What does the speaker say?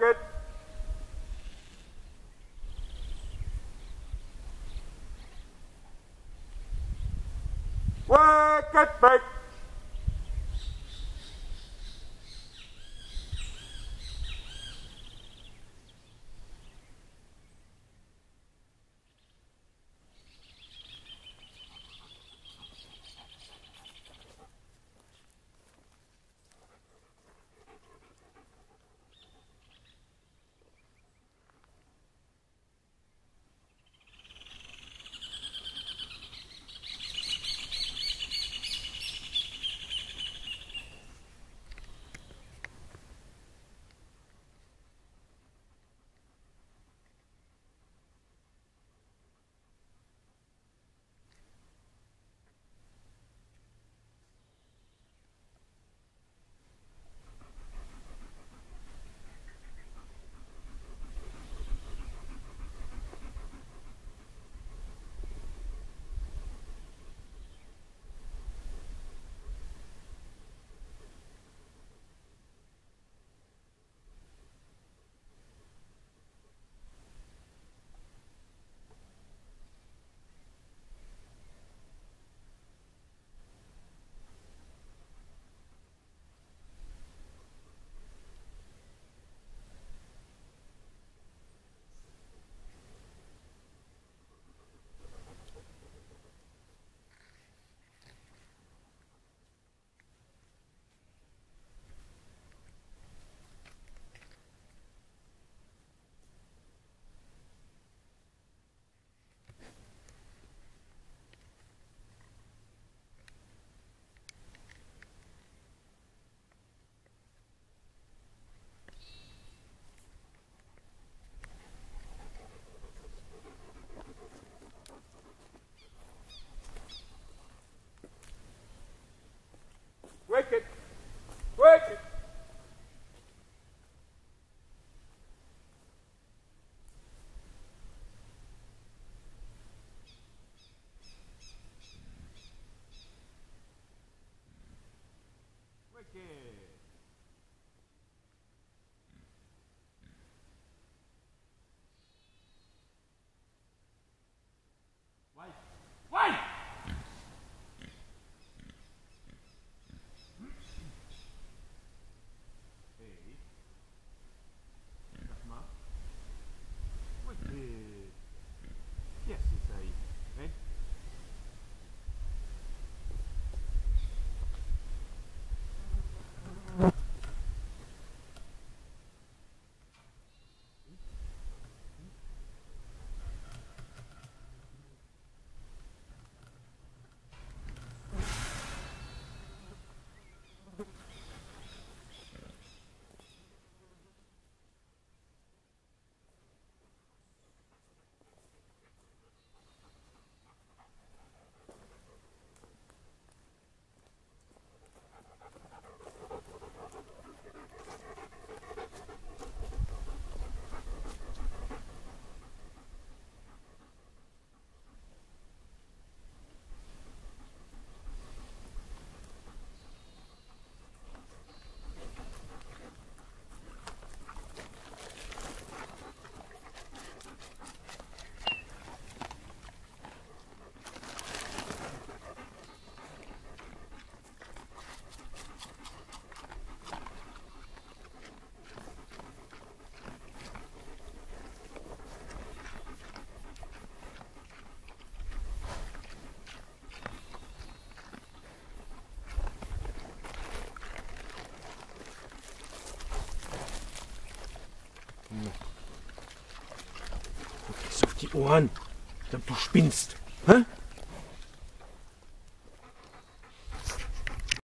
Wicket. Wicket break. Auf die Ohren. Du spinnst. Hä?